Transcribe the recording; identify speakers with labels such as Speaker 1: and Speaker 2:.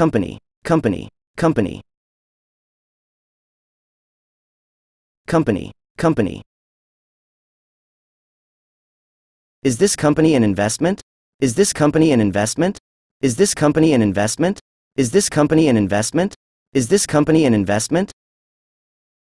Speaker 1: company, company, company. Company, company. Is this company an investment? Is this company an investment? Is this company an investment? Is this company an investment? Is this company an investment?